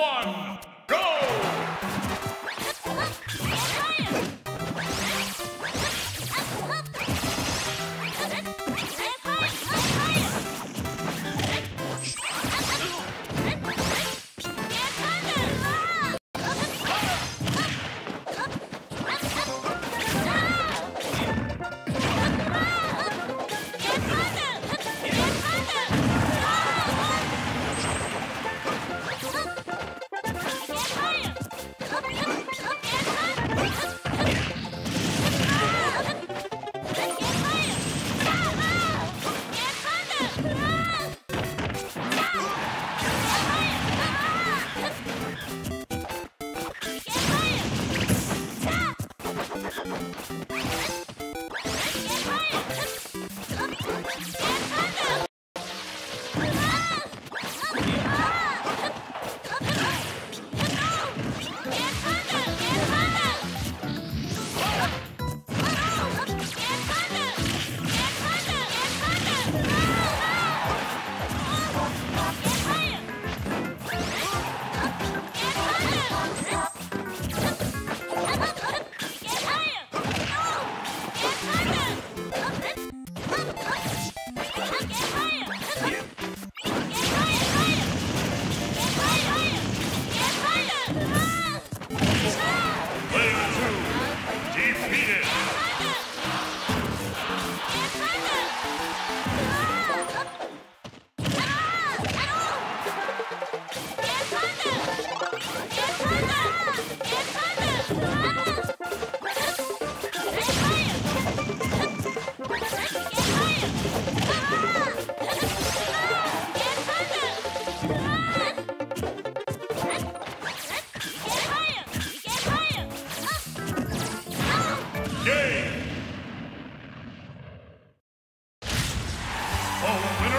one. Let's get Game! Oh,